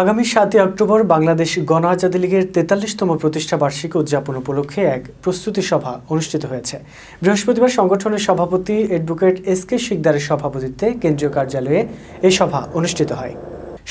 আগামী সাতই অক্টোবর বাংলাদেশ গণ আজাদি লীগের তেতাল্লিশতম প্রতিষ্ঠা বার্ষিকী উদযাপন উপলক্ষে এক প্রস্তুতি সভা অনুষ্ঠিত হয়েছে। বৃহস্পতিবার সংগঠনের সভাপতি অ্যাডভোকেট এস কে শিকদারের সভাপতিত্বে কেন্দ্রীয় কার্যালয়ে এই সভা অনুষ্ঠিত হয়।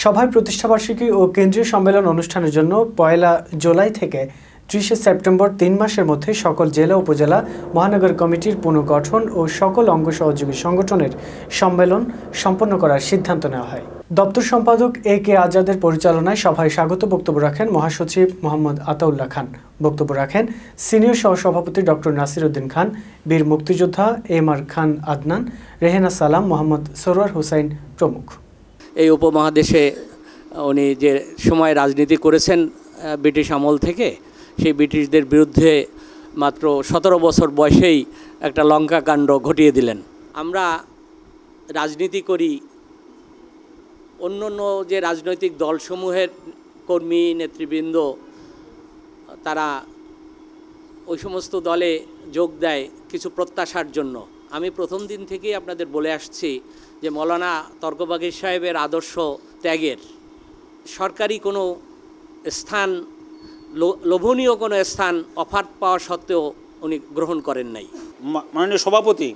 সভায় প্রতিষ্ঠাবার্ষিকী ও কেন্দ্রীয় সম্মেলন অনুষ্ঠানের জন্য পয়লা জুলাই থেকে ত্রিশে সেপ্টেম্বর তিন মাসের মধ্যে সকল জেলা, উপজেলা, মহানগর কমিটির পুনর্গঠন ও সকল অঙ্গ সহযোগী সংগঠনের সম্মেলন সম্পন্ন করার সিদ্ধান্ত নেওয়া হয়। দপ্তর সম্পাদক এ কে আজাদের পরিচালনায় সভায় স্বাগত বক্তব্য রাখেন মহাসচিব মোহাম্মদ আতাউল্লাহ খান। বক্তব্য রাখেন সিনিয়র সহসভাপতি ডক্টর নাসির উদ্দিন খান, বীর মুক্তিযোদ্ধা এম আর খান আদনান, রেহেনা সালাম, মোহাম্মদ সরোয়ার হুসাইন প্রমুখ। এই উপমহাদেশে উনি যে সময় রাজনীতি করেছেন ব্রিটিশ আমল থেকে, সেই ব্রিটিশদের বিরুদ্ধে মাত্র সতেরো বছর বয়সেই একটা লঙ্কা কাণ্ড ঘটিয়ে দিলেন। আমরা রাজনীতি করি অন্য অন্য যে রাজনৈতিক দলসমূহের কর্মী, নেতৃবৃন্দ, তারা ওই সমস্ত দলে যোগ দেয় কিছু প্রত্যাশার জন্য। আমি প্রথম দিন থেকেই আপনাদের বলে আসছি যে মৌলানা তর্কবাগীর সাহেবের আদর্শ ত্যাগের। সরকারি কোনো স্থান লোভনীয় কোনো স্থান অফার পাওয়া সত্ত্বেও উনি গ্রহণ করেন নাই। মাননীয় সভাপতি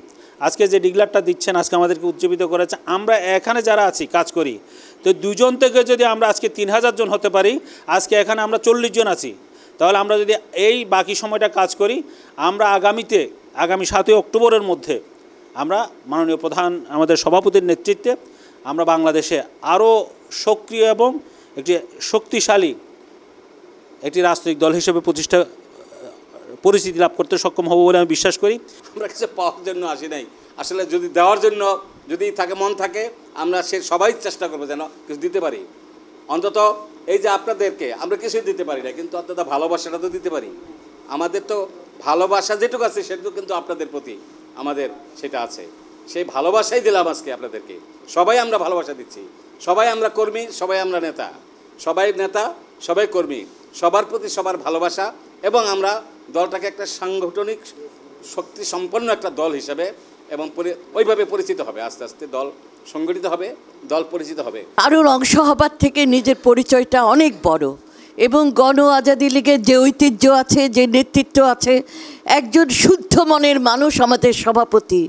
আজকে যে ডিগলারটা দিচ্ছেন, আজকে আমাদেরকে উজ্জীবিত করেছে। আমরা এখানে যারা আছি, কাজ করি, তো দুজন থেকে যদি আমরা আজকে তিন হাজার জন হতে পারি, আজকে এখানে আমরা চল্লিশ জন আছি। তাহলে আমরা যদি এই বাকি সময়টা কাজ করি, আমরা আগামীতে, আগামী সাতই অক্টোবরের মধ্যে আমরা মাননীয় প্রধান, আমাদের সভাপতির নেতৃত্বে আমরা বাংলাদেশে আরও সক্রিয় এবং একটি শক্তিশালী একটি রাজনৈতিক দল হিসেবে প্রতিষ্ঠা পরিচিতি লাভ করতে সক্ষম হব বলে আমি বিশ্বাস করি। আমরা কিছু পাওয়ার জন্য আসি নাই। আসলে যদি দেওয়ার জন্য যদি থাকে, মন থাকে, আমরা সে সবাই চেষ্টা করব যেন কিছু দিতে পারি। অন্তত এই যে আপনাদেরকে, আমরা কিছুই দিতে পারি না, কিন্তু অন্তত ভালোবাসাটা তো দিতে পারি। আমাদের তো ভালোবাসা যেটুকু আছে, সেটুকু কিন্তু আপনাদের প্রতি আমাদের সেটা আছে। সেই ভালোবাসাই দিলাম আজকে আপনাদেরকে। সবাই আমরা ভালোবাসা দিচ্ছি। সবাই আমরা কর্মী, সবাই আমরা নেতা। সবাই নেতা, সবাই কর্মী। সবার প্রতি সবার ভালোবাসা এবং আমরা দলটাকে একটা সাংগঠনিক শক্তি সম্পন্ন একটা দল হিসাবে এবং ওইভাবে পরিচিত হবে। আস্তে আস্তে দল সংগঠিত হবে, দল পরিচিত হবে। কারোর অংশ হবার থেকে নিজের পরিচয়টা অনেক বড়। এবং গণ আজাদি লীগের যে ঐতিহ্য আছে, যে নেতৃত্ব আছে, একজন শুদ্ধ মনের মানুষ আমাদের সভাপতি,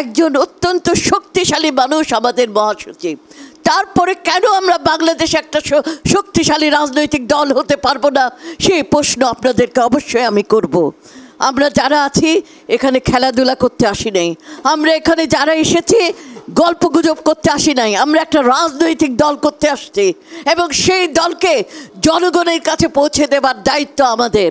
একজন অত্যন্ত শক্তিশালী মানুষ আমাদের মহাসচিব। তারপরে কেন আমরা বাংলাদেশে একটা শক্তিশালী রাজনৈতিক দল হতে পারব না? সেই প্রশ্ন আপনাদেরকে অবশ্যই আমি করব। আমরা যারা আছি, এখানে খেলাধুলা করতে আসি নাই। আমরা এখানে যারা এসেছি গল্প গুজব করতে আসি নাই। আমরা একটা রাজনৈতিক দল করতে আসছি এবং সেই দলকে জনগণের কাছে পৌঁছে দেবার দায়িত্ব আমাদের।